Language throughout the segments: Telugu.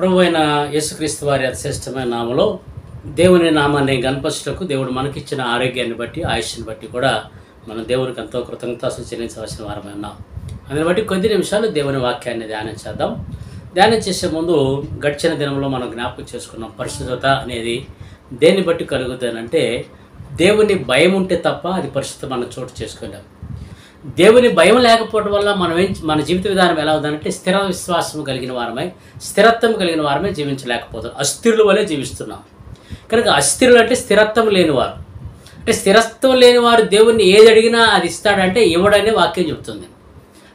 ప్రభు అయిన యేసుక్రీస్తు వారి అతిశ్రేష్టమైన నామలో దేవుని నామాన్ని గణపరచుటకు దేవుడు మనకిచ్చిన ఆరోగ్యాన్ని బట్టి ఆయుష్ని బట్టి కూడా మనం దేవునికి ఎంతో కృతజ్ఞత చెల్లించవలసిన వారమై ఉన్నాం. అందుని బట్టి కొద్ది నిమిషాలు దేవుని వాక్యాన్ని ధ్యానం చేద్దాం. ధ్యానం చేసే ముందు గడిచిన దినంలో మనం జ్ఞాపకం చేసుకున్నాం పరిశుద్ధత అనేది దేన్ని బట్టి కలుగుతుందంటే దేవుని భయం ఉంటే తప్ప అది పరిశుద్ధత మనం చోటు చేసుకోలేము దేవుని భయం లేకపోవడం వల్ల మనం ఏం మన జీవిత విధానం ఎలా ఉందంటే స్థిర విశ్వాసం కలిగిన వారమై స్థిరత్వం కలిగిన వారమే జీవించలేకపోతాం. అస్థిరుల వలె జీవిస్తున్నాం. కనుక అస్థిరులు అంటే స్థిరత్వం లేనివారు. అంటే స్థిరత్వం లేనివారు దేవుణ్ణి ఏది అడిగినా అది ఇస్తాడంటే ఇవ్వడనే వాక్యం చెబుతుంది.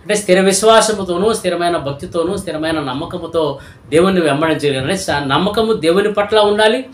అంటే స్థిర విశ్వాసముతోనూ స్థిరమైన భక్తితోనూ స్థిరమైన నమ్మకముతో దేవుణ్ణి వెంబడించగలిగిన నమ్మకము దేవుని పట్ల ఉండాలి.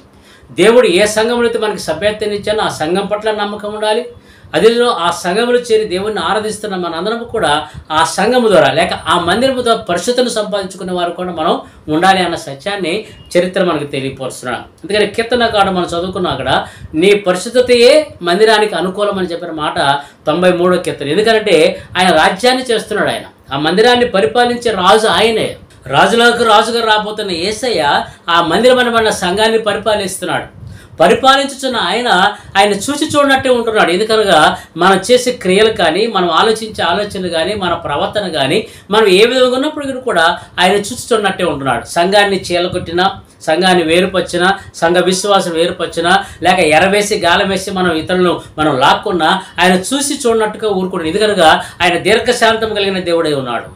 దేవుడు ఏ సంఘంలో అయితే మనకి సభ్యత్వం ఇచ్చానో ఆ సంఘం పట్ల నమ్మకం ఉండాలి. అదిలో ఆ సంఘములు చేరి దేవుణ్ణి ఆరాధిస్తున్న మనందరం కూడా ఆ సంఘము ద్వారా లేక ఆ మందిరము ద్వారా పరిశుద్ధను సంపాదించుకునే వారు కూడా మనం ఉండాలి అన్న సత్యాన్ని చరిత్ర మనకు తెలియపరుస్తున్నాడు అందుకని కీర్తనకాడ మనం చదువుకున్నా అక్కడ నీ పరిశుద్ధతయే మందిరానికి అనుకూలం అని చెప్పిన మాట తొంభై మూడో కీర్తన. ఎందుకంటే ఆయన రాజ్యాన్ని చేస్తున్నాడు ఆయన. ఆ మందిరాన్ని పరిపాలించే రాజు ఆయనే. రాజులకు రాజుగా రాబోతున్న ఏసయ్య ఆ మందిరమనబడిన సంఘాన్ని పరిపాలిస్తున్నాడు. పరిపాలించుచున్న ఆయన ఆయన చూసి చూడనట్టే ఉంటున్నాడు. ఎందుకనగా మనం చేసే క్రియలు కానీ మనం ఆలోచించే ఆలోచనలు కానీ మన ప్రవర్తన కానీ మనం ఏ విధంగా ఉన్నప్పుడు కూడా ఆయన చూసి చూడనట్టే ఉంటున్నాడు. సంఘాన్ని చీలకొట్టినా సంఘాన్ని వేరుపరిచినా సంఘ విశ్వాసం వేరుపరిచినా లేక ఎరవేసి గాలమేసి మనం ఇతరులను మనం లాక్కున్నా ఆయన చూసి చూడనట్టుగా ఊరుకున్నాడు ఎందుకనగా ఆయన దీర్ఘశాంతం కలిగిన దేవుడై ఉన్నాడు.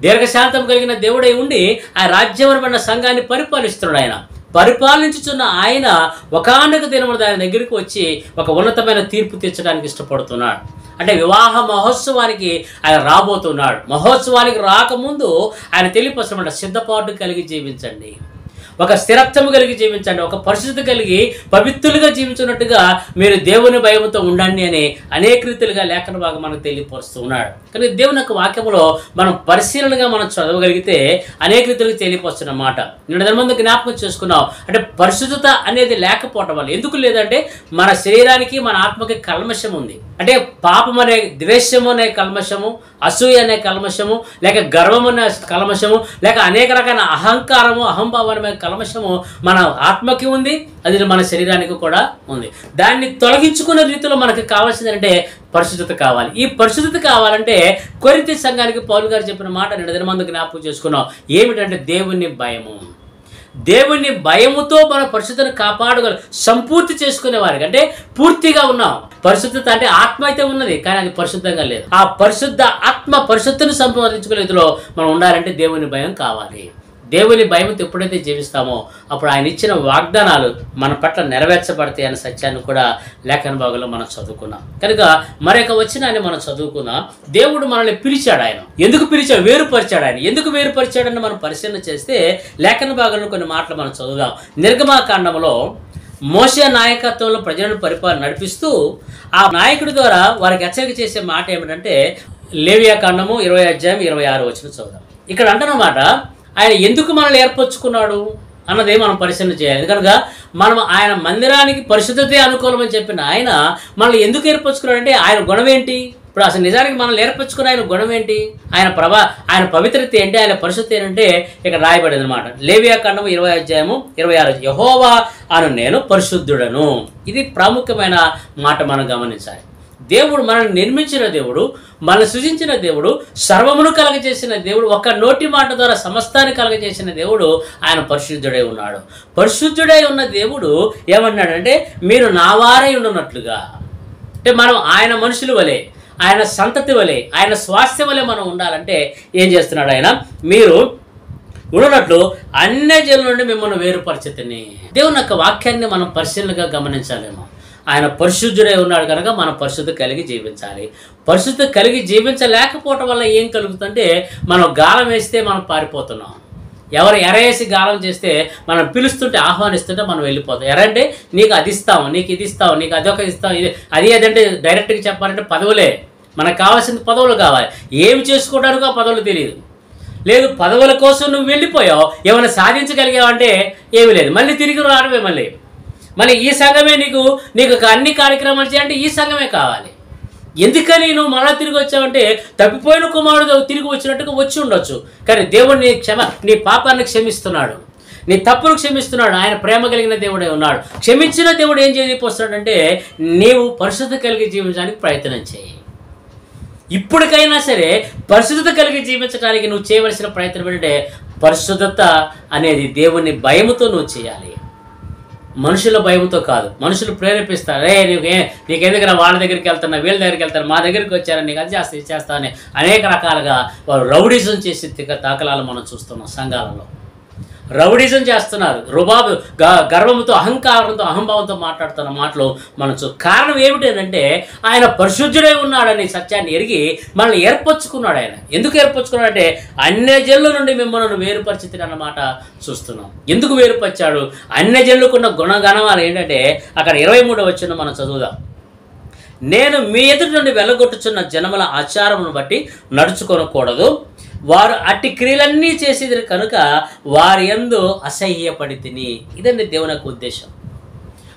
దీర్ఘశాంతం కలిగిన దేవుడై ఉండి ఆ రాజ్యవరమైన సంఘాన్ని పరిపాలిస్తున్నాడు ఆయన. పరిపాలించుచున్న ఆయన ఒకనొక దినమున దాని దగ్గరికి వచ్చి ఒక ఉన్నతమైన తీర్పు తీర్చడానికి ఇష్టపడుతున్నాడు. అంటే వివాహ మహోత్సవానికి ఆయన రాబోతున్నాడు. మహోత్సవానికి రాకముందు ఆయన తెలియపరచమంట సిద్ధపాటు కలిగి జీవించండి. ఒక స్థిరత్వము కలిగి జీవించండి ఒక పరిశుద్ధి కలిగి పవిత్రులుగా జీవించినట్టుగా మీరు దేవుని భయంతో ఉండండి అని అనేక రీతిలుగా లేఖన భాగం మనకు తెలియపరుస్తూ ఉన్నాడు. కానీ దేవుని యొక్క వాక్యంలో మనం పరిశీలనగా మనం చదవగలిగితే అనేక రీతిలుగా తెలియపరుస్తున్న మాట. నేను ముందు జ్ఞాపకం చేసుకున్నాం. అంటే పరిశుద్ధత అనేది లేకపోవటం వల్ల. ఎందుకు లేదంటే మన శరీరానికి మన ఆత్మకి కల్మషం ఉంది. అంటే పాపం అనే ద్వేషము అనే కల్మషము అసూయ అనే కల్మషము లేక గర్వం అనే కల్మషము లేక అనేక రకాల అహంకారము అహంభావనమైన కల్మషము మన ఆత్మకి ఉంది అది మన శరీరానికి కూడా ఉంది. దాన్ని తొలగించుకునే రీతిలో మనకి కావాల్సింది అంటే పరిశుద్ధత కావాలి. ఈ పరిశుద్ధత కావాలంటే కొరింతి సంఘానికి పౌలు గారు చెప్పిన మాట రెండు దిన మంది జ్ఞాపకం చేసుకున్నాం. ఏమిటంటే దేవుని భయము. దేవుని భయముతో మన పరిశుద్ధను కాపాడగల సంపూర్తి చేసుకునే వారికి. అంటే పూర్తిగా ఉన్నాం. పరిశుద్ధత అంటే ఆత్మ అయితే ఉన్నది కానీ అది పరిశుద్ధంగా లేదు. ఆ పరిశుద్ధ ఆత్మ పరిశుద్ధను సంపాదించుకునే రీతిలో మనం ఉండాలంటే దేవుని భయం కావాలి. దేవుని భయంతో ఎప్పుడైతే జీవిస్తామో అప్పుడు ఆయన ఇచ్చిన వాగ్దానాలు మన పట్ల నెరవేర్చబడతాయి అనే సత్యాన్ని కూడా లేఖన భాగంలో మనం చదువుకున్నాం. కనుక మరొక వచ్చినాన్ని మనం చదువుకుందాం దేవుడు మనల్ని పిలిచాడు ఆయన. ఎందుకు పిలిచాడు? వేరుపరిచాడు ఆయన. ఎందుకు వేరుపరిచాడని మనం పరిశీలన చేస్తే లేఖన భాగంలో కొన్ని మాటలు మనం చదువుదాం. నిర్గమాకాండంలో మోసే నాయకత్వంలో ప్రజలను పరిపాలన నడిపిస్తూ ఆ నాయకుడి ద్వారా వారికి హెచ్చరిక చేసే మాట ఏమిటంటే లేవియా కాండము ఇరవై అధ్యాయం ఇరవై ఆరు వచ్చిన చదువుదాం. ఇక్కడ అంటున్నమాట ఆయన ఎందుకు మనల్ని ఏర్పరచుకున్నాడు అన్నది మనం పరిశీలన చేయాలి. కనుక మనం ఆయన మందిరానికి పరిశుద్ధతే అనుకూలమని చెప్పిన ఆయన మనల్ని ఎందుకు ఏర్పరచుకున్నాడంటే ఆయన గుణం ఏంటి? ఇప్పుడు అసలు నిజానికి మనల్ని ఏర్పరచుకున్న ఆయన గుణం ఏంటి? ఆయన ప్రభా ఆయన పవిత్రత ఏంటి? ఆయన పరిశుద్ధి ఏంటంటే ఇక్కడ రాయబడింది అనమాట లేవియా ఖండము ఇరవై అధ్యాయము ఇరవై ఆరు యహోవా అను నేను పరిశుద్ధుడను. ఇది ప్రాముఖ్యమైన మాట మనం గమనించాలి. దేవుడు మనల్ని నిర్మించిన దేవుడు మనల్ని సృజించిన దేవుడు సర్వమును కలగజేసిన దేవుడు ఒక నోటి మాట ద్వారా సమస్తాన్ని కలగజేసిన దేవుడు ఆయన పరిశుద్ధుడై ఉన్నాడు. పరిశుద్ధుడై ఉన్న దేవుడు ఏమన్నాడంటే మీరు నా వారై ఉన్నట్లుగా అంటే మనం ఆయన మనుషులు వలె ఆయన సంతతి వలె ఆయన స్వాస్థ్యం వలె మనం ఉండాలంటే ఏం చేస్తున్నాడు ఆయన? మీరు ఉన్నట్లు అన్య జనుల నుండి మిమ్మల్ని వేరుపరచతని. దేవుని యొక్క వాక్యాన్ని మనం పరిశీలనగా గమనించాలేమో. ఆయన పరిశుద్ధుడై ఉన్నాడు కనుక మనం పరిశుద్ధి కలిగి జీవించాలి. పరిశుద్ధి కలిగి జీవించలేకపోవటం వల్ల ఏం కలుగుతుందంటే మనం గాలం వేస్తే మనం పారిపోతున్నాం. ఎవరు ఎరేసి గాలం చేస్తే మనం పిలుస్తుంటే ఆహ్వానిస్తుంటే మనం వెళ్ళిపోతాం. ఎరంటే నీకు అది ఇస్తాం నీకు ఇది ఇస్తాము నీకు అదొక ఇస్తాం ఇది అది ఏదంటే డైరెక్ట్గా చెప్పాలంటే పదవులే. మనకు కావాల్సిన పదవులు కావాలి. ఏమి చేసుకోవడానికి ఆ పదవులు తెలియదు లేదు పదవుల కోసం నువ్వు వెళ్ళిపోయావు. ఏమైనా సాధించగలిగావంటే ఏమీ లేదు. మళ్ళీ తిరిగి రావడమే మళ్ళీ. మళ్ళీ ఈ సంఘమే నీకు నీకు ఒక అన్ని కార్యక్రమాలు చేయాలంటే ఈ సంఘమే కావాలి. ఎందుకని నువ్వు మళ్ళా తిరిగి వచ్చావంటే తప్పిపోయిన కుమారుడు తిరిగి వచ్చినట్టుగా వచ్చి ఉండొచ్చు. కానీ దేవుడు నీ క్షమ నీ పాపాన్ని క్షమిస్తున్నాడు. నీ తప్పులు క్షమిస్తున్నాడు. ఆయన ప్రేమ కలిగిన దేవుడే ఉన్నాడు. క్షమించిన దేవుడు ఏం చేయకపోతున్నాడంటే నీవు పరిశుద్ధ కలిగి జీవించడానికి ప్రయత్నం చేయి. ఇప్పటికైనా సరే పరిశుద్ధత కలిగి జీవించడానికి నువ్వు చేయవలసిన ప్రయత్నం ఏంటంటే పరిశుద్ధత అనేది దేవుని భయముతో నువ్వు చేయాలి. మనుషుల భయంతో కాదు. మనుషులు ప్రేరేపిస్తారు. రే నీకు ఏ నీకెందుకు వాళ్ళ దగ్గరికి వెళ్తున్నా? వీళ్ళ దగ్గరికి వెళ్తారు మా దగ్గరికి వచ్చారని నీకు అది చేస్తా ఇది చేస్తా అనేక రకాలుగా వారు రౌడిజం చేసే తాకలాలు మనం చూస్తున్నాం సంఘాలలో. రౌడిజం చేస్తున్నారు. రుబాబు గ- గర్వంతో అహంకారంతో అహంభావంతో మాట్లాడుతున్న మాటలు మనసు కారణం ఏమిటంటే ఆయన పరిశుద్ధుడై ఉన్నాడని సత్యాన్ని ఎరిగి మనల్ని ఏర్పరచుకున్నాడు ఆయన. ఎందుకు ఏర్పరచుకున్నాడంటే అన్య జల్లు నుండి మిమ్మల్ని వేరుపరిచితి అన్నమాట చూస్తున్నాం. ఎందుకు వేరుపరిచాడు? అన్య జల్లుకున్న గుణగణాలు ఏంటంటే అక్కడ ఇరవై మూడో వచ్చిన మనం చదువుదాం. నేను మీ ఎదుటి నుండి వెళ్ళగొట్టుచున్న జనముల ఆచారమును బట్టి నడుచుకొనకూడదు. వారు అట్టి క్రియలన్నీ చేసేది కనుక వారి ఎందు అసహ్యపడి తిని ఇదండి దేవుని యొక్క ఉద్దేశం.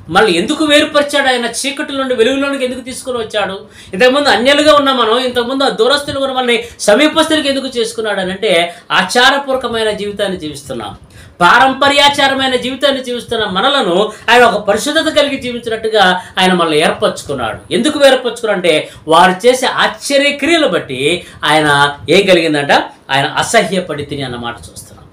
మళ్ళీ ఎందుకు వేరుపరిచాడు ఆయన? చీకటి నుండి వెలుగులోనికి ఎందుకు తీసుకుని వచ్చాడు? ఇంతకుముందు అన్యలుగా ఉన్న మనం ఇంతకుముందు దూరస్తులు కూడా మనల్ని సమీపస్తులకు ఎందుకు చేసుకున్నాడు అని అంటే ఆచారపూర్వకమైన జీవితాన్ని జీవిస్తున్నాం. పారంపర్యాచారమైన జీవితాన్ని జీవిస్తున్న మనలను ఆయన ఒక పరిశుద్ధత కలిగి జీవించినట్టుగా ఆయన మనల్ని ఏర్పరచుకున్నాడు. ఎందుకు ఏర్పరచుకున్నాడు అంటే వారు చేసే ఆశ్చర్య క్రియలు బట్టి ఆయన ఏం కలిగిందంట? ఆయన అసహ్యపడి తిని అన్నమాట చూస్తున్నాం.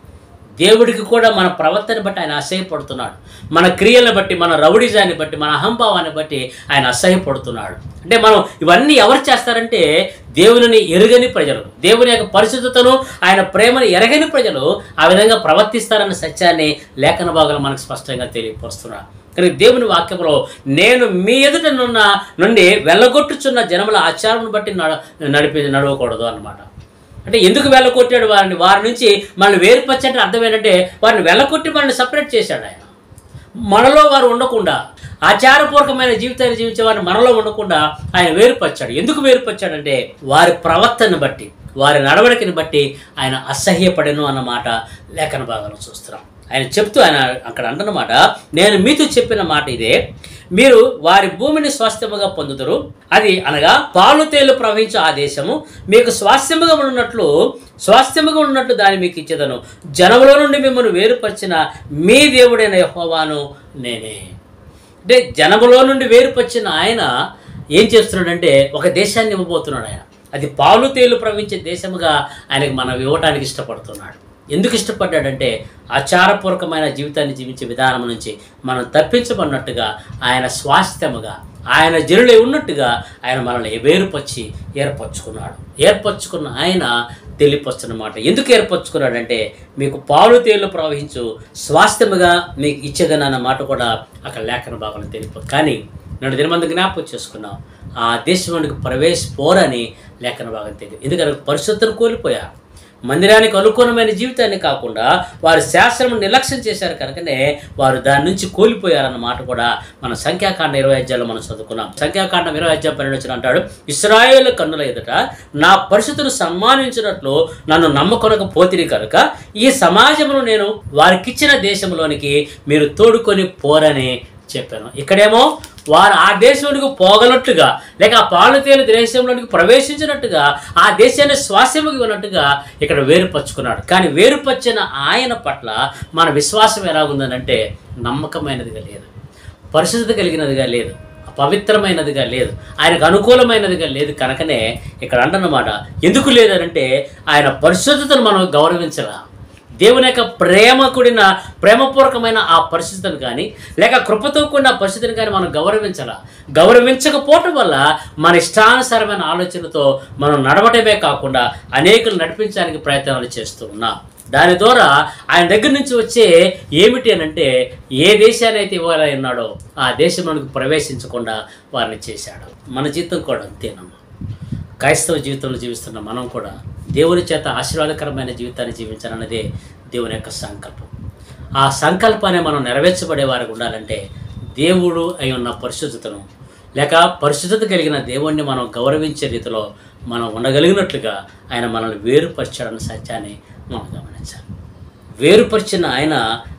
దేవుడికి కూడా మన ప్రవర్తన బట్టి ఆయన అసహ్యపడుతున్నాడు. మన క్రియలను బట్టి మన రౌడిజాన్ని బట్టి మన అహంభావాన్ని బట్టి ఆయన అసహ్యపడుతున్నాడు. అంటే మనం ఇవన్నీ ఎవరు చేస్తారంటే దేవుని ఎరుగని ప్రజలు. దేవుని యొక్క పరిశుద్ధతను ఆయన ప్రేమను ఎరగని ప్రజలు ఆ విధంగా ప్రవర్తిస్తారన్న సత్యాన్ని లేఖన భాగాలు మనకు స్పష్టంగా తెలియపరుస్తున్నారు కానీ దేవుని వాక్యంలో నేను మీ ఎదుట నున్న నుండి వెళ్ళగొట్టుచున్న జనముల ఆచారం బట్టి నడిపి నడవకూడదు అన్నమాట. అంటే ఎందుకు వెళ్ళకొట్టాడు వారిని? వారి నుంచి మనల్ని వేరుపరచంటే అర్థం ఏంటంటే వారిని వెళ్ళకొట్టి మనల్ని సపరేట్ చేశాడు ఆయన. మనలో వారు ఉండకుండా ఆచారపూర్వకమైన జీవితాన్ని జీవించే వారిని మనలో ఉండకుండా ఆయన వేరుపరిచాడు. ఎందుకు వేరుపరిచాడంటే వారి ప్రవర్తనను బట్టి వారి నడవడికని బట్టి ఆయన అసహ్యపడను అన్నమాట లేఖన భాగంలో చూస్తున్నాం. ఆయన చెప్తూ ఆయన అక్కడ అంటున్నమాట నేను మీతో చెప్పిన మాట ఇదే మీరు వారి భూమిని స్వాస్థ్యముగా పొందుతారు అది అనగా పాలు తేలు ప్రవహించే ఆ దేశము మీకు స్వాస్థ్యముగా ఉన్నట్లు స్వాస్థ్యముగా ఉన్నట్లు దాన్ని మీకు ఇచ్చేదను. జనములో నుండి మిమ్మల్ని వేరుపరిచిన మీ దేవుడైన యహోవాను నేనే. అంటే జనములో నుండి వేరుపరిచిన ఆయన ఏం చేస్తున్నాడంటే ఒక దేశాన్ని ఇవ్వబోతున్నాడు ఆయన. అది పాలు తేలు ప్రవహించే దేశముగా ఆయనకు మనం ఇవ్వటానికి ఇష్టపడుతున్నాడు. ఎందుకు ఇష్టపడ్డాడంటే ఆచారపూర్వకమైన జీవితాన్ని జీవించే విధానం నుంచి మనం తప్పించబడినట్టుగా ఆయన స్వాస్థ్యముగా ఆయన జనులే ఉన్నట్టుగా ఆయన మనల్ని వేరుపరిచి ఏర్పరచుకున్నాడు. ఏర్పరచుకున్న ఆయన తెలియపరుస్తున్నమాట ఎందుకు ఏర్పరచుకున్నాడంటే మీకు పాలు తేలు ప్రవహించు స్వాస్థ్యముగా మీకు ఇచ్చగనన్న మాట కూడా అక్కడ లేఖన భాగంలో తెలియదు కానీ నన్ను దినమంది జ్ఞాపకం చేసుకున్నాం. ఆ దేశంలోనికి ప్రవేశపోరని లేఖన భాగం తెలియదు. ఎందుకంటే పరిశుద్ధను కోల్పోయారు మందిరానికి అనుకూలమైన జీవితాన్ని కాకుండా వారు శాస్త్రం నిర్లక్ష్యం చేశారు కనుకనే వారు దాని నుంచి కోల్పోయారన్న మాట కూడా మన సంఖ్యాకాండ ఇరవై అధ్యాయంలో మనం చదువుకున్నాం. సంఖ్యాకాండం ఇరవై అధ్యాయం పన్నెండు అంటాడు ఇస్రాయేల్ కన్నుల ఎదుట నా పరిస్థితులు సన్మానించినట్లు నన్ను నమ్మకొనక పోతిని కనుక ఈ సమాజమును నేను వారికిచ్చిన దేశంలోనికి మీరు తోడుకొని పోరని చెప్పాను. ఇక్కడేమో వారు ఆ దేశంలోనికి పోగలట్టుగా లేక ఆ పాలుతేలు దేశంలోనికి ప్రవేశించినట్టుగా ఆ దేశాన్ని స్వాస్యముకి ఉన్నట్టుగా ఇక్కడ వేరుపరుచుకున్నాడు. కానీ వేరుపరిచిన ఆయన పట్ల మన విశ్వాసం ఎలాగుందనంటే నమ్మకమైనదిగా లేదు. పరిశుద్ధత కలిగినదిగా లేదు. పవిత్రమైనదిగా లేదు. ఆయనకు అనుకూలమైనదిగా లేదు కనుకనే ఇక్కడ అంటున్నమాట. ఎందుకు లేదనంటే ఆయన పరిశుద్ధతను మనం గౌరవించగా దేవుని యొక్క ప్రేమ కూడిన ప్రేమపూర్వకమైన ఆ పరిస్థితిని కానీ లేక కృపతో కూడిన ఆ పరిస్థితిని కానీ మనం గౌరవించాలా? గౌరవించకపోవటం వల్ల మన ఇష్టానుసారమైన ఆలోచనతో మనం నడవటమే కాకుండా అనేకులు నడిపించడానికి ప్రయత్నాలు చేస్తూ ఉన్నాం. దాని ద్వారా ఆయన దగ్గర నుంచి వచ్చే ఏమిటి అని అంటే ఏ దేశాన్ని అయితే ఇవ్వాలన్నాడో ఆ దేశంలోనికి ప్రవేశించకుండా వారిని చేశాడు. మన జీవితం కూడా అంతేనమ్మా క్రైస్తవ జీవితంలో జీవిస్తున్న మనం కూడా దేవుని చేత ఆశీర్వాదకరమైన జీవితాన్ని జీవించాలన్నదే దేవుని యొక్క సంకల్పం. ఆ సంకల్పాన్ని మనం నెరవేర్చబడే వారికి ఉండాలంటే దేవుడు అయి ఉన్న పరిశుద్ధతను లేక పరిశుద్ధత కలిగిన దేవుణ్ణి మనం గౌరవించే రీతిలో మనం ఉండగలిగినట్లుగా ఆయన మనల్ని వేరుపరచడం సత్యాన్ని మనం గమనించాలి. వేరుపరిచిన ఆయన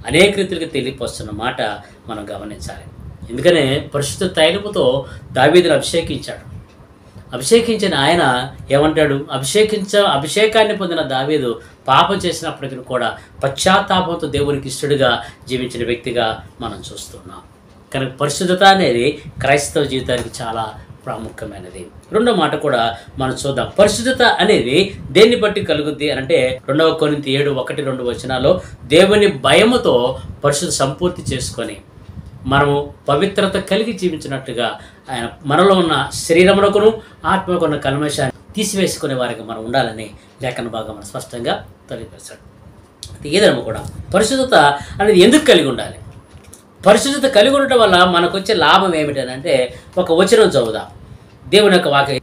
అనేక రీతిలుగా తెలియపరుస్తున్న మాట మనం గమనించాలి. ఎందుకనే పరిశుద్ధ తైలముతో దావీదిని అభిషేకించాడు. అభిషేకించిన ఆయన ఏమంటాడు? అభిషేకించ అభిషేకాన్ని పొందిన దావీదు పాపం చేసినప్పటికీ కూడా పశ్చాత్తాపంతో దేవునికి ఇష్టడుగా జీవించిన వ్యక్తిగా మనం చూస్తున్నాం. కనుక పరిశుద్ధత అనేది క్రైస్తవ జీవితానికి చాలా ప్రాముఖ్యమైనది. రెండో మాట కూడా మనం చూద్దాం. పరిశుద్ధత అనేది దేన్ని బట్టి కలుగుద్ది అంటే రెండవ కొరింథీ ఏడు ఒకటి రెండు వచనాల్లో దేవుని భయముతో పరిశుద్ధ సంపూర్తి చేసుకొని మనము పవిత్రత కలిగి జీవించినట్టుగా ఆయన మనలో ఉన్న శరీరమునకును ఆత్మకు ఉన్న కల్మషాన్ని తీసివేసుకునే వారికి మనం ఉండాలని లేఖన భాగం మనం స్పష్టంగా తెలియపరచాడు. ఏదైనా కూడా పరిశుద్ధత అనేది ఎందుకు కలిగి ఉండాలి? పరిశుద్ధత కలిగి ఉండటం వల్ల మనకు వచ్చే లాభం ఏమిటంటే ఒక వచనం చదువుదాం. దేవుని యొక్క వాక్య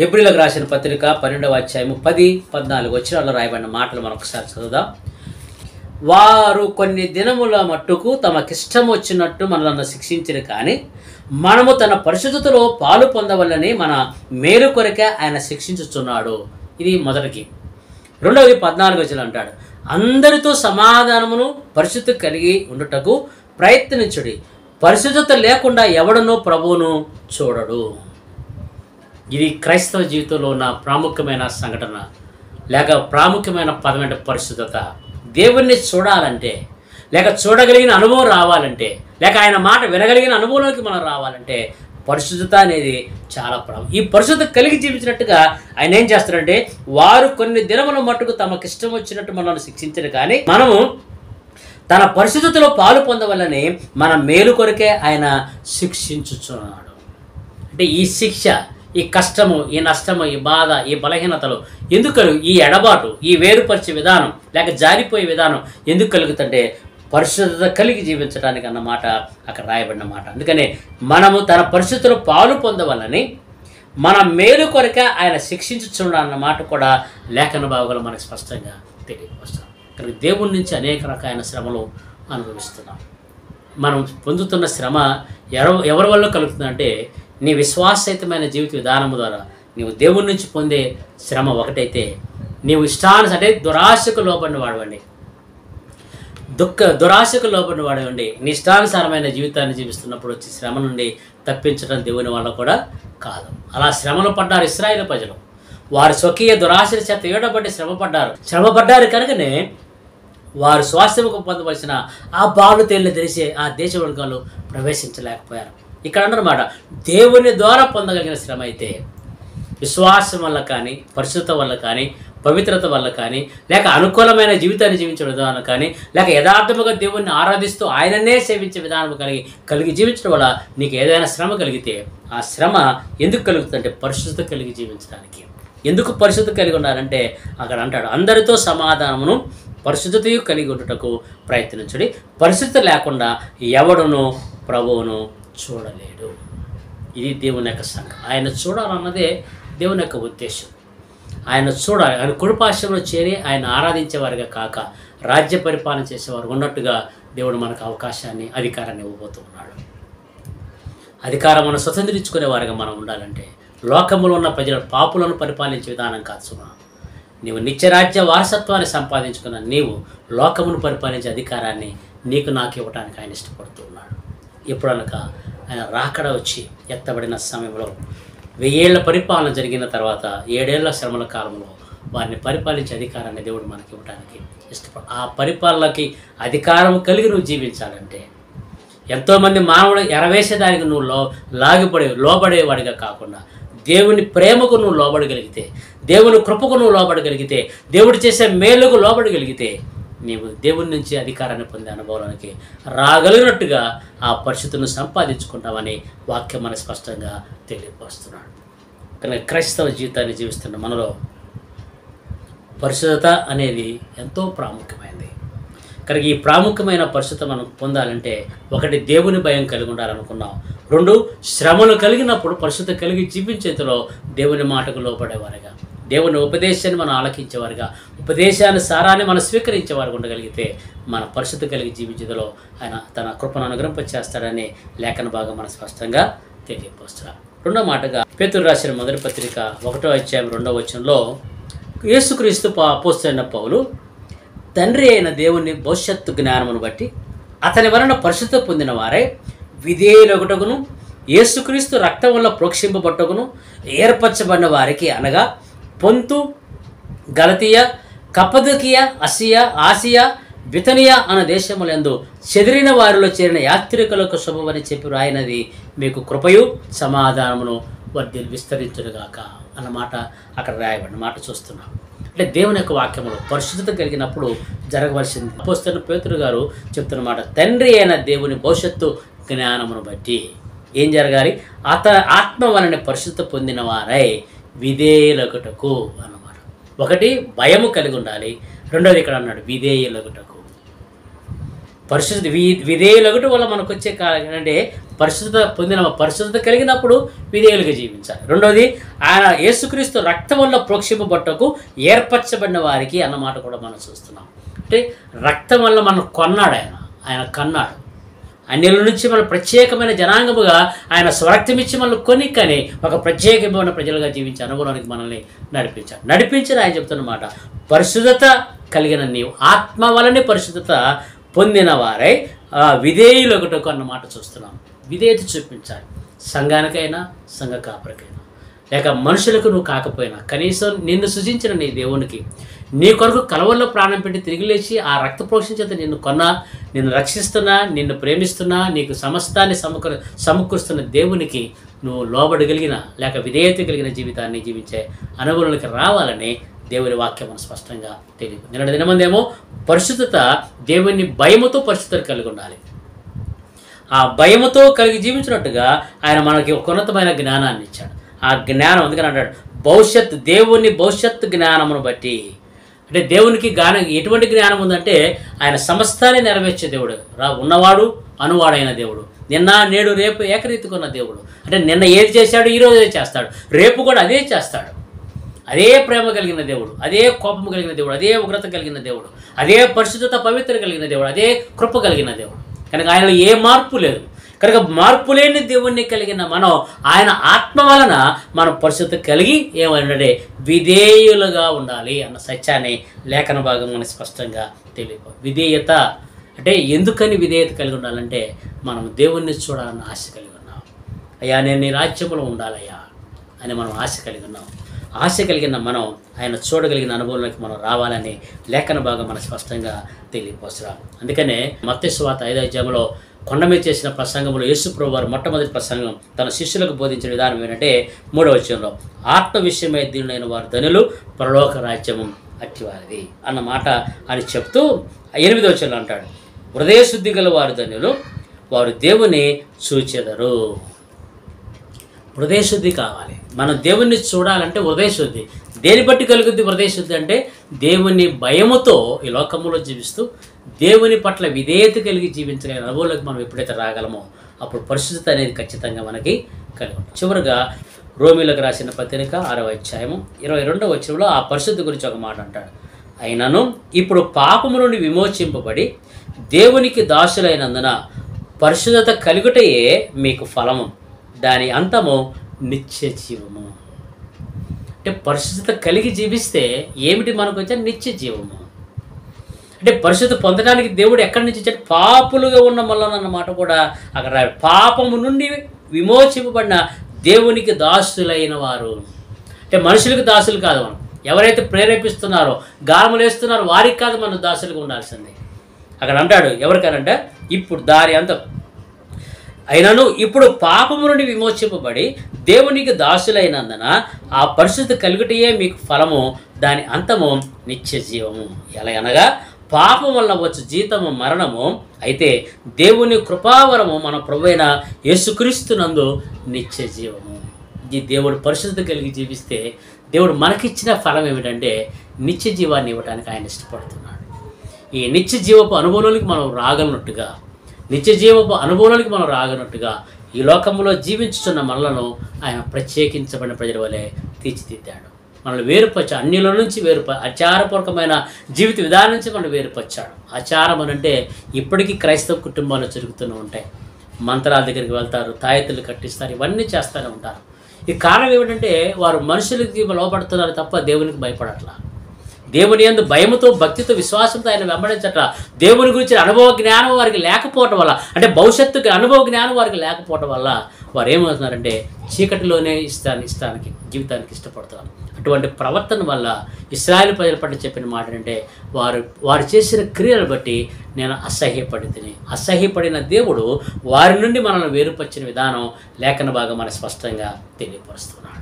హెబ్రిలకు రాసిన పత్రిక పన్నెండవ అధ్యాయము పది పద్నాలుగు వచనాల్లో రాయబడిన మాటలు మనం ఒకసారి చదువుదాం. వారు కొన్ని దినముల మట్టుకు తమకిష్టం వచ్చినట్టు మనల్ని శిక్షించరు కానీ మనము తన పరిశుద్ధతలో పాలు పొందవలని మన మేలు కొరకే ఆయన శిక్షించుచున్నాడు. ఇది మొదటికి రెండవది పద్నాలుగు వచ్చిన అంటాడు. అందరితో సమాధానమును పరిశుద్ధి కలిగి ఉండుటకు ప్రయత్నించుడి. పరిశుద్ధత లేకుండా ఎవడనో ప్రభువును చూడడు. ఇది క్రైస్తవ జీవితంలో ఉన్న ప్రాముఖ్యమైన సంఘటన. లేక ప్రాముఖ్యమైన పదమైన పరిశుద్ధత. దేవుణ్ణి చూడాలంటే లేక చూడగలిగిన అనుభవం రావాలంటే లేక ఆయన మాట వినగలిగిన అనుభవంలోకి మనం రావాలంటే పరిశుద్ధత అనేది చాలా ప్రాముఖ్యం ఈ పరిశుద్ధత కలిగి జీవించినట్టుగా ఆయన ఏం చేస్తారంటే వారు కొన్ని దినముల మట్టుకు తమకు ఇష్టం వచ్చినట్టు మనల్ని శిక్షించరు కానీ మనము తన పరిశుద్ధతలో పాలు పొందవల్లని మన మేలు కొరకే ఆయన శిక్షించుచున్నాడు. అంటే ఈ శిక్ష ఈ కష్టము ఈ నష్టము ఈ బాధ ఈ బలహీనతలు ఎందుకలు ఈ ఎడబాటు ఈ వేరుపరిచే విధానం లేక జారిపోయే విధానం ఎందుకు కలుగుతుంటే పరిశుద్ధత కలిగి జీవించడానికి అన్నమాట అక్కడ రాయబడిన మాట. అందుకనే మనము తన పరిస్థితులు పాలు పొందవలని మన మేలు కొరక ఆయన శిక్షించుచున్నాడు అన్న మాట కూడా లేఖన భాగంలో మనకు స్పష్టంగా తెలియవస్తాం కనుక దేవుడి నుంచి అనేక రకాలైన శ్రమలు అనుభవిస్తున్నాం. మనం పొందుతున్న శ్రమ ఎవరు ఎవరి వల్ల కలుగుతుందంటే నీ విశ్వాసయుతమైన జీవిత విధానము ద్వారా నీవు దేవుడి నుంచి పొందే శ్రమ ఒకటైతే నీవు ఇష్టాను అంటే దురాశకు లోపడిన వాడవండి. దుఃఖ దురాశకు లోపడిన వాడవండి. నీ ఇష్టానుసారమైన జీవితాన్ని జీవిస్తున్నప్పుడు వచ్చి శ్రమ నుండి తప్పించడం దేవుని వల్ల కూడా కాదు. అలా శ్రమలు పడ్డారు ఇస్రాయేల్ ప్రజలు. వారు స్వకీయ దురాశల చేత ఏడబడి శ్రమ పడ్డారు శ్రమ పడ్డారు కనుకనే వారు స్వాస్థ్యముకు పొందవలసిన ఆ బాలు తేలిన తెలిసే ఆ దేశ వర్గాలు ప్రవేశించలేకపోయారు. ఇక్కడ అన్నమాట దేవుని ద్వారా పొందగలిగిన శ్రమ అయితే విశ్వాసం వల్ల కానీ పరిశుద్ధత వల్ల కానీ పవిత్రత వల్ల కానీ లేక అనుకూలమైన జీవితాన్ని జీవించడం విధానం కానీ లేక యథార్థముగా దేవుణ్ణి ఆరాధిస్తూ ఆయననే సేవించే విధానం కలిగి కలిగి జీవించడం వల్ల నీకు ఏదైనా శ్రమ కలిగితే ఆ శ్రమ ఎందుకు కలుగుతుందంటే పరిశుద్ధత కలిగి జీవించడానికి. ఎందుకు పరిశుద్ధత కలిగి ఉండాలంటే అక్కడ అంటాడు అందరితో సమాధానమును పరిశుద్ధతయు కలిగి ఉండటకు ప్రయత్నించుడి. పరిశుద్ధత లేకుండా ఎవడును ప్రభువును చూడలేడు. ఇది దేవుని యొక్క సంఘం. ఆయన చూడాలన్నదే దేవుని యొక్క ఉద్దేశం. ఆయన చూడాలి ఆయన కుడిపాశ్యంలో చేరి ఆయన ఆరాధించేవారుగా కాక రాజ్య పరిపాలన చేసేవారు ఉన్నట్టుగా దేవుడు మనకు అవకాశాన్ని అధికారాన్ని ఇవ్వబోతూ ఉన్నాడు. అధికారం మనం స్వతంత్రించుకునే వారిగా మనం ఉండాలంటే లోకములో ఉన్న ప్రజల పాపులను పరిపాలించే విధానం కాదు సుమా. నీవు నిత్యరాజ్య వారసత్వాన్ని సంపాదించుకున్న నీవు లోకమును పరిపాలించే అధికారాన్ని నీకు నాకు ఇవ్వడానికి ఆయన ఇష్టపడుతూ ఉన్నాడు. ఎప్పుడనక ఆయన రాకడ వచ్చి ఎత్తబడిన సమయంలో వెయ్యేళ్ళ పరిపాలన జరిగిన తర్వాత ఏడేళ్ళ శ్రమల కాలంలో వారిని పరిపాలించే అధికారాన్ని దేవుడు మనకి ఇవ్వడానికి ఇష్టపడ ఆ పరిపాలనకి అధికారం కలిగి నువ్వు జీవించాలంటే ఎంతోమంది మానవుడు ఎరవేసేదానికి నువ్వు లో లాగిపడే లోబడేవాడిగా కాకుండా దేవుని ప్రేమకు నువ్వు లోబడగలిగితే దేవుని కృపకు నువ్వు లోబడగలిగితే దేవుడు చేసే మేలుకు లోబడగలిగితే నీవు దేవుని నుంచి అధికారాన్ని పొందే అనుభవానికి రాగలిగినట్టుగా ఆ పరిస్థితులను సంపాదించుకుంటామని వాక్యం మన స్పష్టంగా తెలియపరుస్తున్నాడు. కనుక క్రైస్తవ జీవితాన్ని జీవిస్తున్న మనలో పరిశుద్ధత అనేది ఎంతో ప్రాముఖ్యమైనది. కనుక ఈ ప్రాముఖ్యమైన పరిస్థితి మనం పొందాలంటే ఒకటి దేవుని భయం కలిగి ఉండాలనుకున్నాం. రెండు శ్రమలు కలిగినప్పుడు పరిస్థితి కలిగి జీవించేందులో దేవుని మాటకు లోపడేవారుగా దేవుని ఉపదేశాన్ని మనం ఆలకించేవారుగా ఉపదేశాన్ని సారాన్ని మనం స్వీకరించేవారు ఉండగలిగితే మన పరిస్థితి కలిగి జీవించేదిలో ఆయన తన కృపను అనుగ్రహింపచేస్తాడని లేఖన భాగం మనం స్పష్టంగా తెలియపరుస్తున్నాం రెండో మాటగా పేతురు రాసిన మొదటి పత్రిక ఒకటో అధ్యాయం రెండో వచనంలో యేసుక్రీస్తు పోస్తున్న పౌలు తండ్రి అయిన దేవుని భవిష్యత్తు జ్ఞానమును బట్టి అతని వలన పరిశుద్ధ పొందిన వారే విధేయులొకటగును యేసుక్రీస్తు రక్తం వల్ల ప్రోక్షింపబట్టకును ఏర్పరచబడిన వారికి అనగా పొంతు గలతీయ కప్పదకియ అసియా ఆసియా బితనియా అన్న దేశములందు చెదిరిన వారిలో చేరిన యాత్రికులకు శుభమని చెప్పి రాయినది మీకు కృపయు సమాధానమును వర్ధి విస్తరించుడుగాక అన్నమాట అక్కడ రాయబడిన మాట చూస్తున్నాం. అంటే దేవుని యొక్క వాక్యములో పరిశుద్ధత కలిగినప్పుడు జరగవలసింది. అపోస్తున్న పేతురు గారు చెప్తున్నమాట తండ్రి అయిన దేవుని భవిష్యత్తు జ్ఞానమును బట్టి ఏం జరగాలి? అత ఆత్మ వలన పరిశుద్ధత పొందిన వారై విధేయులగుటకు అన్నమాట. ఒకటి భయము కలిగి ఉండాలి రెండోది ఇక్కడ అన్నాడు విధేయులగుటకు. పరిశుద్ధ వి విధేయులగుట వల్ల మనకు వచ్చే అంటే పరిశుద్ధత పొందిన పరిశుద్ధత కలిగినప్పుడు విధేయులుగా జీవించాలి. రెండోది ఆయన యేసుక్రీస్తు రక్తం వల్ల ప్రోక్షింపబట్టకు ఏర్పరచబడిన వారికి అన్నమాట కూడా మనం చూస్తున్నాం. అంటే రక్తం వల్ల మనం కొన్నాడు ఆయన. ఆయన కన్నాడు. అన్నిల నుంచి మన ప్రత్యేకమైన జనాంగముగా ఆయన స్వరక్తమిచ్చి మనల్ని కొని కానీ ఒక ప్రత్యేకమైన ప్రజలుగా జీవించే అనుభవానికి మనల్ని నడిపించాడు. నడిపించిన ఆయన చెప్తున్నమాట పరిశుద్ధత కలిగిన నీవు ఆత్మ వలనే పరిశుద్ధత పొందిన వారై ఆ, విధేయులొకటకు చూస్తున్నాం. విధేయత చూపించాలి. సంఘానికైనా సంఘ కాపరికైనా. లేక మనుషులకు నువ్వు కాకపోయినా కనీసం నిన్ను సృజించిన నీ దేవునికి నీ కొరకు కలవల్లో ప్రాణం పెట్టి తిరిగి లేచి ఆ రక్త ప్రోక్షణ చేత నిన్ను కొన్నా నిన్ను రక్షిస్తున్నా నిన్ను ప్రేమిస్తున్నా నీకు సమస్తాన్ని సమకూర సమకూరుస్తున్న దేవునికి నువ్వు లోబడగలిగిన లేక విధేయత కలిగిన జీవితాన్ని జీవించే అనుభవానికి రావాలని దేవుని వాక్యం మనం స్పష్టంగా తెలియదు నిన్న దినమందేమో పరిశుద్ధత దేవుని భయముతో పరిశుద్ధత కలిగి ఉండాలి. ఆ భయముతో కలిగి జీవించినట్టుగా ఆయన మనకి ఒక ఉన్నతమైన జ్ఞానాన్ని ఇచ్చాడు. ఆ జ్ఞానం అందుకని అంటాడు భవిష్యత్ దేవుని భవిష్యత్ జ్ఞానమును బట్టి అంటే దేవునికి జ్ఞానం ఎటువంటి జ్ఞానం ఉందంటే ఆయన సమస్తాన్ని నెరవేర్చే దేవుడు. రా ఉన్నవాడు అనువాడైన దేవుడు. నిన్న నేడు రేపు ఏకరీతికున్న దేవుడు. అంటే నిన్న ఏది చేశాడు ఈరోజు అదే చేస్తాడు? రేపు కూడా అదే చేస్తాడు. అదే ప్రేమ కలిగిన దేవుడు అదే కోపం కలిగిన దేవుడు అదే ఉగ్రత కలిగిన దేవుడు అదే పరిశుద్ధత పవిత్ర కలిగిన దేవుడు అదే కృప కలిగిన దేవుడు. కనుక ఆయనలో ఏ మార్పు లేదు. కనుక మార్పు లేని దేవుణ్ణి కలిగిన మనం ఆయన ఆత్మ వలన మనం పరిశుద్ధి కలిగి ఏమంటే విధేయులుగా ఉండాలి అన్న సత్యాన్ని లేఖన భాగం మనకి స్పష్టంగా తెలియదు విధేయత అంటే ఎందుకని విధేయత కలిగి ఉండాలంటే మనం దేవుణ్ణి చూడాలన్న ఆశ కలిగి ఉన్నాం. అయ్యా నేను నీ రాజ్యంలో ఉండాలయ్యా అని మనం ఆశ కలిగి ఉన్నాం. ఆశ కలిగిన మనం ఆయన చూడగలిగిన అనుభవంలోకి మనం రావాలని లేఖన భాగం మన స్పష్టంగా తెలియపోసరా అందుకనే మత్స్యవాత ఐదో అధ్యాయంలో కొండ మీద చేసిన ప్రసంగంలో యేసుప్రభు వారు మొట్టమొదటి ప్రసంగం తన శిష్యులకు బోధించిన విధానం ఏంటంటే మూడవ వచనంలో ఆత్మ విషయమై దీనిలైన వారు ధనులు పరలోక రాజ్యము అట్టివారిది అన్న మాట అని చెప్తూ ఎనిమిదవ వచనంలో అంటాడు. హృదయశుద్ధి గల వారు ధనులు వారు దేవుని చూచెదరు హృదయశుద్ధి కావాలి. మనం దేవుణ్ణి చూడాలంటే హృదయశుద్ధి దేని బట్టి కలుగుద్ది హృదయశుద్ధి అంటే దేవుని భయముతో ఈ లోకములో జీవిస్తూ దేవుని పట్ల విధేయత కలిగి జీవించగలిగిన అనుభవంలోకి మనం ఎప్పుడైతే రాగలమో అప్పుడు పరిశుద్ధత అనేది ఖచ్చితంగా మనకి కలిగి చివరిగా రోమిలకు రాసిన పత్రిక ఆరవ అధ్యాయము ఇరవై రెండవ వచ్చంలో ఆ పరిశుద్ధి గురించి ఒక మాట అంటాడు. అయినను ఇప్పుడు పాపము నుండి విమోచింపబడి దేవునికి దాసులైనందున పరిశుద్ధత కలుగుటయే మీకు ఫలము. దాని అంతము నిత్య జీవము. అంటే పరిశుద్ధత కలిగి జీవిస్తే ఏమిటి మనకు వచ్చే నిత్య జీవము? అంటే పరిశుద్ధి పొందడానికి దేవుడు ఎక్కడి నుంచి ఇచ్చాడు పాపులుగా ఉన్న మళ్ళీ అన్నమాట కూడా అక్కడ పాపము నుండి విమోచింపబడిన దేవునికి దాసులైన వారు. అంటే మనుషులకు దాసులు కాదు మనం. ఎవరైతే ప్రేరేపిస్తున్నారో గాలములు వేస్తున్నారో వారికి కాదు మనం దాసులుగా ఉండాల్సింది. అక్కడ అంటాడు ఎవరికనంటే ఇప్పుడు దారి అంత అయినను ఇప్పుడు పాపము నుండి విమోచింపబడి దేవునికి దాసులైనందున ఆ పరిస్థితి కలుగుటయే మీకు ఫలము దాని అంతము నిత్య జీవము. ఎలా అనగా పాపం వల్ల వచ్చు జీతము మరణము అయితే దేవుని కృపావరము మన ప్రభువైన యేసుక్రీస్తునందు నిత్య జీవము. ఈ దేవుడు పరిశుద్ధి కలిగి జీవిస్తే దేవుడు మనకిచ్చిన ఫలం ఏమిటంటే నిత్య జీవాన్ని ఇవ్వడానికి ఆయన ఇష్టపడుతున్నాడు. ఈ నిత్య జీవపు అనుభవంలోకి మనం రాగలనట్టుగా నిత్య జీవపు అనుభవంలోకి మనం రాగనట్టుగా ఈ లోకంలో జీవించుతున్న మనలను ఆయన ప్రత్యేకించబడిన ప్రజల వలె తీర్చిదిద్దాడు. మనల్ని వేరుపరచా అన్యుల నుంచి వేరుప ఆచారపూర్వకమైన జీవిత విధానం నుంచి మనం వేరుపరిచాడు. ఆచారం అని అంటే ఇప్పటికీ క్రైస్తవ కుటుంబాలు జరుగుతూనే ఉంటాయి. మంత్రాల దగ్గరికి వెళ్తారు తాయెత్తులు కట్టిస్తారు ఇవన్నీ చేస్తూనే ఉంటారు. ఈ కారణం ఏమిటంటే వారు మనుషులకి లోపడుతున్నారు తప్ప దేవునికి భయపడట్లా. దేవుని యందు భయముతో భక్తితో విశ్వాసంతో ఆయన వెంబడించట్ల. దేవుని గురించి అనుభవ జ్ఞానం వారికి లేకపోవటం వల్ల అంటే భవిష్యత్తుకి అనుభవ జ్ఞానం వారికి లేకపోవటం వల్ల వారు ఏమవుతున్నారంటే చీకటిలోనే ఇష్టాన్ని ఇష్టానికి జీవితానికి ఇష్టపడుతున్నారు అటువంటి ప్రవర్తన వల్ల ఇస్రాయల్ ప్రజల పట్ల చెప్పిన మాట అంటే వారు వారు చేసిన క్రియలు బట్టి నేను అసహ్యపడి తిని అసహ్యపడిన దేవుడు వారి నుండి మనల్ని వేరుపరిచిన విధానం లేఖన భాగం మన స్పష్టంగా తెలియపరుస్తున్నాడు.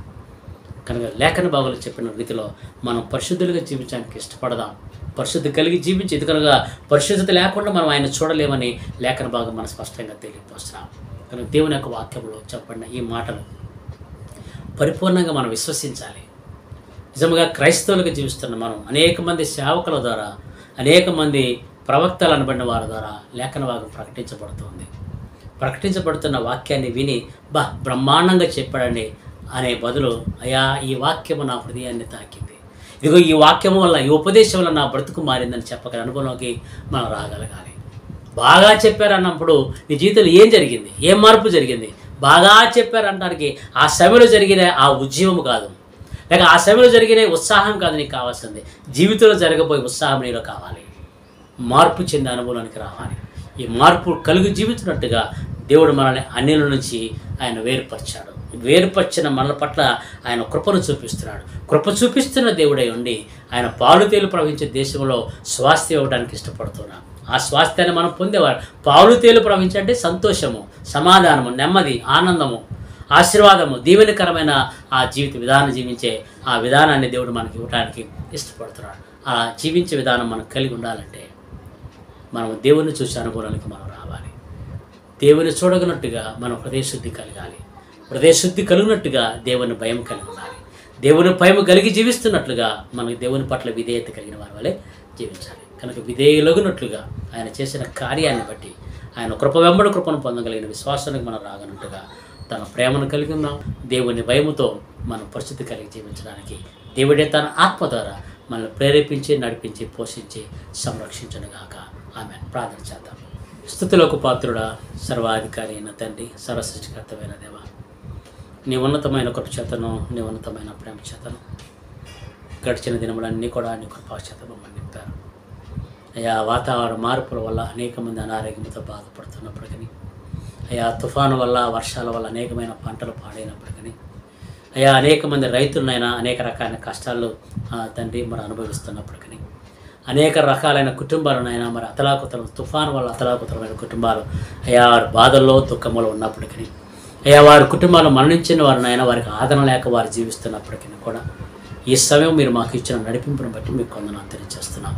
కనుక లేఖన భాగంలో చెప్పిన రీతిలో మనం పరిశుద్ధులుగా జీవించడానికి ఇష్టపడదాం. పరిశుద్ధి కలిగి జీవించి ఎందుకనగా పరిశుద్ధత లేకుండా మనం ఆయన చూడలేమని లేఖన భాగం మనం స్పష్టంగా తెలియపరుస్తున్నాం. కనుక దేవుని యొక్క వాక్యంలో చెప్పండి ఈ మాటలు పరిపూర్ణంగా మనం విశ్వసించాలి. నిజంగా క్రైస్తవులుగా జీవిస్తున్న మనం అనేక మంది సేవకుల ద్వారా అనేక మంది ప్రవక్తలు అనబడిన వారి ద్వారా లేఖన వాగం ప్రకటించబడుతుంది. ప్రకటించబడుతున్న వాక్యాన్ని విని బా బ్రహ్మాండంగా చెప్పాడండి అనే బదులు అయా ఈ వాక్యము నా హృదయాన్ని తాకింది. ఇదిగో ఈ వాక్యము వల్ల ఈ ఉపదేశం వల్ల నా బ్రతుకు మారిందని చెప్పగల అనుభవంలోకి మనం రాగలగాలి. బాగా చెప్పారన్నప్పుడు నీ జీవితంలో ఏం జరిగింది? ఏం మార్పు జరిగింది? బాగా చెప్పారంటానికి ఆ సమయంలో జరిగిన ఆ ఉద్యమం కాదు. లేక ఆ సమయంలో జరిగిన ఉత్సాహం కాదు నీకు కావాల్సింది. జీవితంలో జరగబోయే ఉత్సాహం నీలో కావాలి. మార్పు చెందిన అనుభవానికి రావాలి. ఈ మార్పు కలిగి జీవితున్నట్టుగా దేవుడు మనల్ని అన్నిల నుంచి ఆయన వేరుపరిచాడు. వేరుపరిచిన మనల పట్ల ఆయన కృపను చూపిస్తున్నాడు. కృప చూపిస్తున్న దేవుడై ఉండి ఆయన పాలుతేలు ప్రవహించే దేశంలో స్వాస్థ్యం ఇవ్వడానికి ఇష్టపడుతున్నాం ఆ స్వాస్థ్యాన్ని మనం పొందేవారు. పాలుతేలు ప్రవహించంటే సంతోషము సమాధానము నెమ్మది ఆనందము ఆశీర్వాదము దీవెనకరమైన ఆ జీవిత విధానం జీవించే ఆ విధానాన్ని దేవుడు మనకి ఇవ్వడానికి ఇష్టపడుతున్నాడు. ఆ జీవించే విధానం మనం కలిగి ఉండాలంటే మనం దేవుని చూసే అనుభవానికి మనం రావాలి. దేవుని చూడగనట్టుగా మనం హృదయశుద్ధి కలగాలి. హృదయశుద్ధి కలిగినట్టుగా దేవుని భయం కలిగి ఉండాలి. దేవుని భయం కలిగి జీవిస్తున్నట్లుగా మనకి దేవుని పట్ల విధేయత కలిగిన వారి వల్లే జీవించాలి. కనుక విధేయులగునట్లుగా ఆయన చేసిన కార్యాన్ని బట్టి ఆయన కృప వెంబడి కృపను పొందగలిగిన విశ్వాసానికి మనం రాగనట్టుగా తన ప్రేమను కలిగి ఉన్నాం దేవుని భయముతో మనం పరిస్థితి కలిగి జీవించడానికి దేవుడే తన ఆత్మ ద్వారా మనల్ని ప్రేరేపించి నడిపించి పోషించి సంరక్షించనుగాక. ఆమె ప్రార్థన చేద్దాం. స్థుతులకు పాత్రుడా సర్వాధికారి అయిన తండ్రి సర్వసృష్టికర్తమైన దేవ నీ ఉన్నతమైన కృప చేతను నీ ఉన్నతమైన ప్రేమ చేతను గడిచిన దినములన్నీ కూడా నీ కృపాచేత మమ్మల్ని నింపారు. అయా వాతావరణ మార్పుల వల్ల అనేక మంది అనారోగ్యంతో బాధపడుతున్నప్పటికీ అయా తుఫాను వల్ల వర్షాల వల్ల అనేకమైన పంటలు పాడైనప్పటికీ అయా అనేక మంది రైతులనైనా అనేక రకాలైన కష్టాలు ఆ, తండ్రి మరి అనుభవిస్తున్నప్పటికీ అనేక రకాలైన కుటుంబాలనైనా మరి అతలాకుతలం తుఫాను వల్ల అతలాకుతలమైన కుటుంబాలు అయా వారి బాధల్లో దుఃఖములు ఉన్నప్పటికీ అయా వారి కుటుంబాలు మరణించిన వారినైనా వారికి ఆదరణ లేక వారు జీవిస్తున్నప్పటికీ కూడా ఈ సమయం మీరు మాకు ఇచ్చిన నడిపింపును బట్టి మీకు కొందరు తెలియజేస్తున్నాం.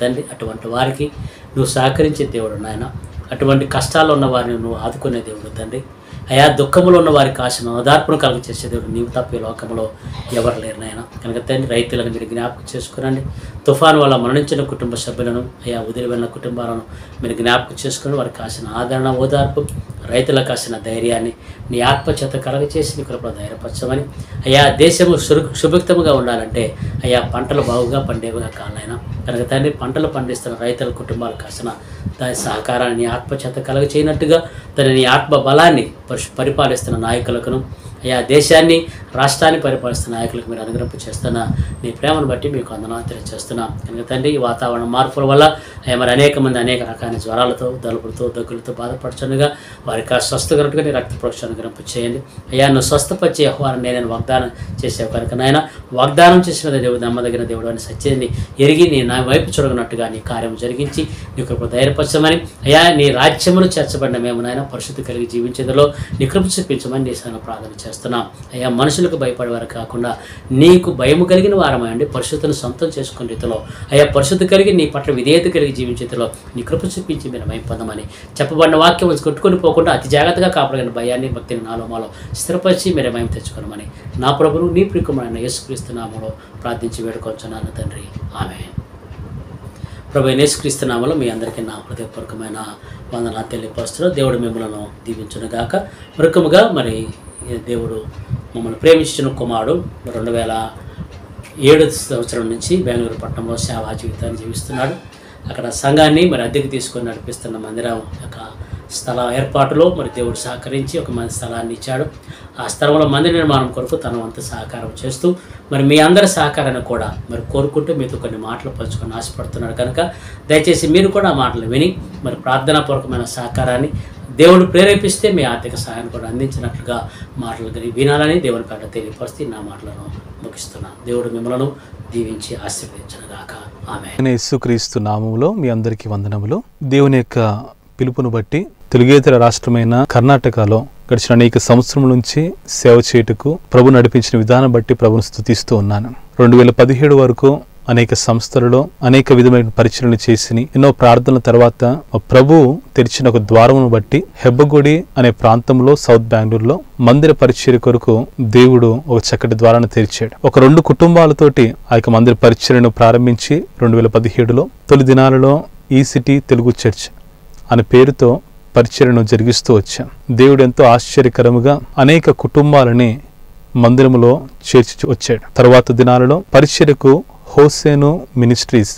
తండ్రి అటువంటి వారికి నువ్వు సహకరించే దేవుడు నాయన అటువంటి కష్టాల్లో ఉన్న వారిని నువ్వు ఆదుకునే దేవుడు తండ్రి. అయా దుఃఖంలో ఉన్న వారికి ఆశను ఓదార్పును కలుగు చేసే దేవుడు నీవు తప్ప ఈ లోకంలో ఎవరు లేరు నాయన. కనుక తండ్రి రైతులను మీరు జ్ఞాపకం చేసుకురండి. తుఫాను వల్ల మరణించిన కుటుంబ సభ్యులను అయా వదిలి వెళ్ళిన కుటుంబాలను మీరు జ్ఞాపకం చేసుకుని వారికి కాసిన ఆదరణ ఓదార్పు రైతులకు కాసిన ధైర్యాన్ని నీ ఆత్మచేత కలగ చేసి నీ కృపలో ధైర్యపరచమని. అయా దేశము సురు సుభిక్తముగా ఉండాలంటే అయా పంటలు బాగుగా పండేవిగా కాలైనా కనుక తండ్రి పంటలు పండిస్తున్న రైతుల కుటుంబాలు కాసిన దాని సహకారాన్ని ఆత్మచేత కలగ చేయనట్టుగా తన ఆత్మ బలాన్ని పరిశు పరిపాలిస్తున్న నాయకులకును అయ్యా దేశాన్ని రాష్ట్రాన్ని పరిపాలిస్తున్న నాయకులకు మీరు అనుగ్రహం చేస్తున్న నీ ప్రేమను బట్టి మీకు వందనాలు తెలియజేస్తున్నాం. కనుక తండ్రి ఈ వాతావరణ మార్పుల వల్ల అయ్యా మరి అనేక మంది అనేక రకాల జ్వరాలతో దలుపులతో దగ్గులతో బాధపడుచుండగా వారికి ఆ నీ రక్త పరీక్ష అనుగ్రహం చేయండి. అయ్యా నువ్వు స్వస్థపరిచే ఆహ్వానం నేను వాగ్దానం చేసే కనుక నాయన వాగ్దానం చేసిన దేవుడు నమ్మదగిన దేవుడు అని సత్యాన్ని ఎరిగి నీ నా వైపు చూడగనట్టుగా నీ కార్యం జరిగించి నీ కృప ధైర్యపరచమని అయ్యా నీ రాజ్యమును చేర్చబడిన మేము నాయన పరిశుద్ధి కలిగి జీవించేందులో నీ కృప చూపించమని నీ సన ప్రార్థన చేస్తున్నాం. అయ్యా మనుషులకు భయపడేవారు కాకుండా నీకు భయము కలిగిన వారమండి పరిశుద్ధను సొంతం చేసుకునే రీతిలో అయ్యా పరిశుద్ధి కలిగి నీ పట్ల విధేయత కలిగి జీవించేందులో నీ కృప చూపించి మీరు భయం పొందమని చెప్పబడిన వాక్యం కొట్టుకొని పోకుండా అతి జాగ్రత్తగా కాపాడగిన భయాన్ని భక్తిని నాలో మాలో స్థిరపరిచి మీరు భయం తెచ్చుకోనమని నా ప్రభువు నీ ప్రికుమైన యేసుక్రీస్తునామలో ప్రార్థించి వేడుకొచ్చున్నాను తండ్రి. ఆమె ప్రభు యేసుక్రీస్తు నామలో మీ అందరికీ నా హృదయపూర్వకమైన వందన తెలియపరుస్తున్నా. దేవుడు మిమ్మలను దీవించునుగాక. మృకముగా మరి దేవుడు మమ్మల్ని ప్రేమించిన కుమారుడు రెండు వేల ఏడు సంవత్సరం నుంచి బెంగళూరు పట్టణంలో సేవా జీవితాన్ని జీవిస్తున్నాడు. అక్కడ సంఘాన్ని మరి అద్దెకు తీసుకొని నడిపిస్తున్న మందిరం యొక్క స్థల ఏర్పాటులో మరి దేవుడు సహకరించి ఒక మంది స్థలాన్ని ఇచ్చాడు. ఆ స్థలంలో మందిర నిర్మాణం కొరకు తన వంతు సహకారం చేస్తూ మరి మీ అందరి సహకారాన్ని కూడా మరి కోరుకుంటూ మీతో కొన్ని మాటలు పంచుకొని ఆశపడుతున్నాడు కనుక. దయచేసి మీరు కూడా ఆ మాటలు విని మరి ప్రార్థనాపూర్వకమైన సహకారాన్ని దేవుడు ప్రేరేపిస్తే మీ ఆర్థిక సహాయం కూడా అందించినట్లుగా మాటలు కలిగి వినాలని దేవుని పేట తెలియపరిస్తే నా మాటలను ముగిస్తున్నాను దేవుడు మిమ్మలను దీవించి ఆశీర్వదించనుగాక. ఆమె యేసుక్రీస్తు నామములో మీ అందరికీ వందనములు. దేవుని యొక్క పిలుపును బట్టి తెలుగేతర రాష్ట్రమైన కర్ణాటకలో గడిచిన అనేక సంవత్సరం నుంచి సేవ చేయుటకు ప్రభు నడిపించిన విధానం బట్టి ప్రభును స్థుతిస్తూ ఉన్నాను. రెండు వేల పదిహేడు వరకు అనేక సంస్థలలో అనేక విధమైన పరిచయలు చేసి ఎన్నో ప్రార్థనల తర్వాత ప్రభు తెరిచిన ఒక ద్వారమును బట్టి హెబ్బగుడి అనే ప్రాంతంలో సౌత్ బెంగళూరులో మందిర పరిచర్య కొరకు దేవుడు ఒక చక్కటి ద్వారాన్ని తెరిచాడు. ఒక రెండు కుటుంబాలతోటి ఆ యొక్క మందిర పరిచర్యను ప్రారంభించి రెండు వేల పదిహేడులో తొలి దినాలలో ఈ సిటీ తెలుగు చర్చ్ అనే పేరుతో పరిచర్యను జరిగిస్తూ వచ్చాం. దేవుడు ఎంతో ఆశ్చర్యకరముగా అనేక కుటుంబాలని మందిరములో చేర్చి వచ్చాడు. తర్వాత దినాలలో పరిచర్యకు హోసేను మినిస్ట్రీస్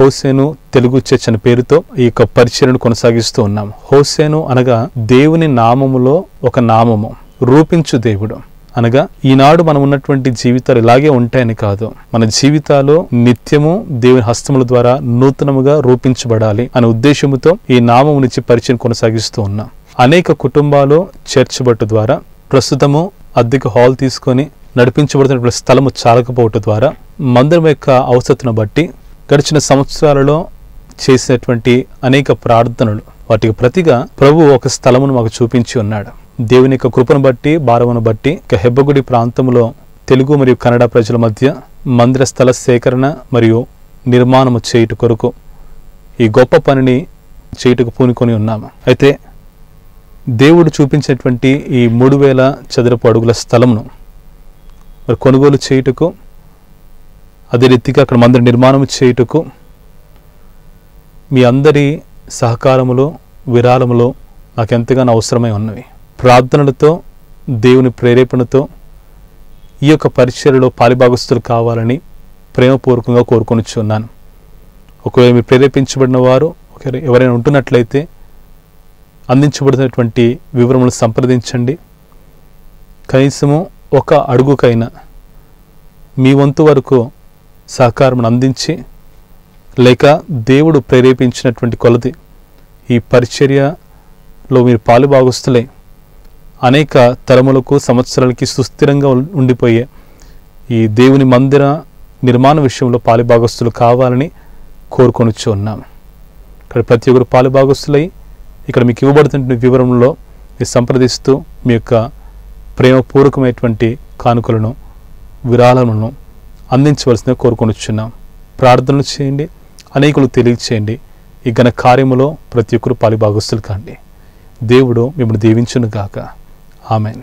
హోసేను తెలుగు చర్చ్ అనే పేరుతో ఈ యొక్క పరిచయను కొనసాగిస్తూ ఉన్నాం. హోసేను అనగా దేవుని నామములో ఒక నామము రూపించు దేవుడు. అనగా ఈనాడు మనం ఉన్నటువంటి జీవితాలు ఇలాగే ఉంటాయని కాదు. మన జీవితాలు నిత్యము దేవుని హస్తముల ద్వారా నూతనముగా రూపించబడాలి అనే ఉద్దేశముతో ఈ నామము నుంచి పరిచయం కొనసాగిస్తూ ఉన్నాం. అనేక కుటుంబాలు చర్చ్ బట్టు ద్వారా ప్రస్తుతము అద్దెకు హాల్ తీసుకొని నడిపించబడుతున్న స్థలము చాలకపోవటం ద్వారా మందిరం యొక్క అవసరతను బట్టి గడిచిన సంవత్సరాలలో చేసినటువంటి అనేక ప్రార్థనలు వాటికి ప్రతిగా ప్రభు ఒక స్థలమును మాకు చూపించి ఉన్నాడు. దేవుని యొక్క కృపను బట్టి భారమును బట్టి ఇక హెబ్బగుడి ప్రాంతంలో తెలుగు మరియు కన్నడ ప్రజల మధ్య మందిర స్థల సేకరణ మరియు నిర్మాణము చేయుట కొరకు ఈ గొప్ప పనిని చేయుటకు పూనుకొని ఉన్నాము. అయితే దేవుడు చూపించినటువంటి ఈ మూడు వేల చదరపు అడుగుల స్థలమును మరి కొనుగోలు చేయుటకు అదే రీతిగా అక్కడ మందిర నిర్మాణం చేయుటకు మీ అందరి సహకారములో విరాళములో నాకు ఎంతగానో అవసరమై ఉన్నవి. ప్రార్థనలతో దేవుని ప్రేరేపణతో ఈ యొక్క పరిచయలో పాలిభాగస్తులు కావాలని ప్రేమపూర్వకంగా కోరుకొనిచున్నాను ఒకవేళ మీరు ప్రేరేపించబడిన వారు ఎవరైనా ఉంటున్నట్లయితే అందించబడినటువంటి వివరములు సంప్రదించండి. కనీసము ఒక అడుగుకైనా మీ వంతు వరకు సహకారం అందించి లేక దేవుడు ప్రేరేపించినటువంటి కొలది ఈ పరిచర్యలో మీరు పాలుభాగస్తులై అనేక తరములకు సంవత్సరాలకి సుస్థిరంగా ఉం- ఉండిపోయే ఈ దేవుని మందిర నిర్మాణ విషయంలో పాలుభాగస్తులు కావాలని కోరుకొనిచ్చి ఉన్నాము ఇక్కడ ప్రతి ఒక్కరు పాలుభాగస్తులై ఇక్కడ మీకు ఇవ్వబడుతున్న వివరంలో మీరు సంప్రదిస్తూ మీ యొక్క ప్రేమపూర్వకమైనటువంటి కానుకలను విరాళములను అందించవలసిన కోరుకొనిచున్నాం ప్రార్థనలు చేయండి. అనేకులు తెలియచేయండి. ఈ ఘన కార్యములో ప్రతి ఒక్కరు పాలిభాగస్తులు కాండి. దేవుడు మిమ్మల్ని దీవించును గాక ఆమెన్.